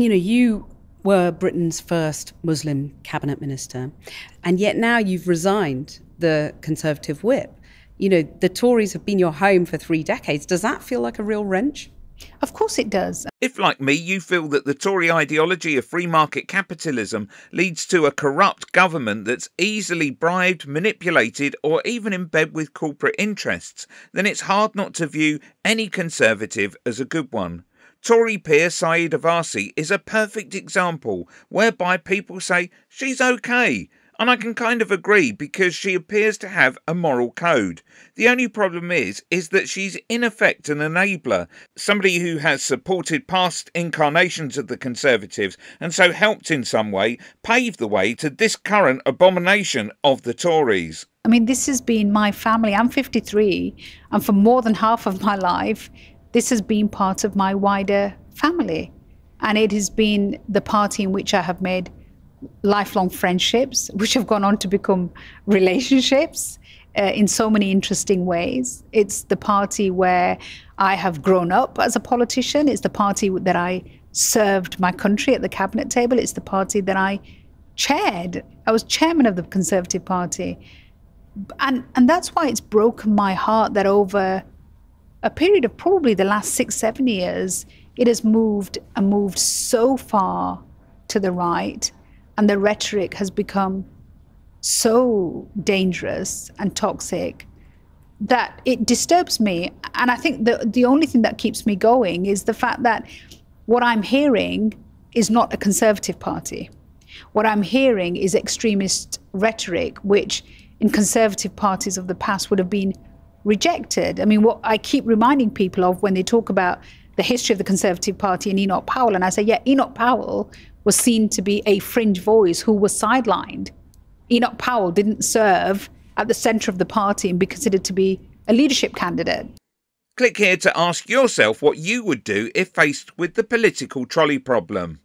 You know, you were Britain's first Muslim cabinet minister, and yet now you've resigned the Conservative whip. You know, the Tories have been your home for three decades. Does that feel like a real wrench? Of course it does. If, like me, you feel that the Tory ideology of free market capitalism leads to a corrupt government that's easily bribed, manipulated, or even in bed with corporate interests, then it's hard not to view any Conservative as a good one. Tory peer Sayeeda Warsi is a perfect example whereby people say she's okay, and I can kind of agree because she appears to have a moral code. The only problem is is that she's in effect an enabler, somebody who has supported past incarnations of the Conservatives and so helped in some way pave the way to this current abomination of the Tories. I mean, this has been my family. I'm 53, and for more than half of my life, this has been part of my wider family. And it has been the party in which I have made lifelong friendships, which have gone on to become relationships uh, in so many interesting ways. It's the party where I have grown up as a politician. It's the party that I served my country at the cabinet table. It's the party that I chaired. I was chairman of the Conservative Party. And, and that's why it's broken my heart that over a period of probably the last six, seven years, it has moved and moved so far to the right and the rhetoric has become so dangerous and toxic that it disturbs me. And I think the, the only thing that keeps me going is the fact that what I'm hearing is not a conservative party. What I'm hearing is extremist rhetoric, which in conservative parties of the past would have been rejected. I mean, what I keep reminding people of when they talk about the history of the Conservative Party and Enoch Powell, and I say, yeah, Enoch Powell was seen to be a fringe voice who was sidelined. Enoch Powell didn't serve at the centre of the party and be considered to be a leadership candidate. Click here to ask yourself what you would do if faced with the political trolley problem.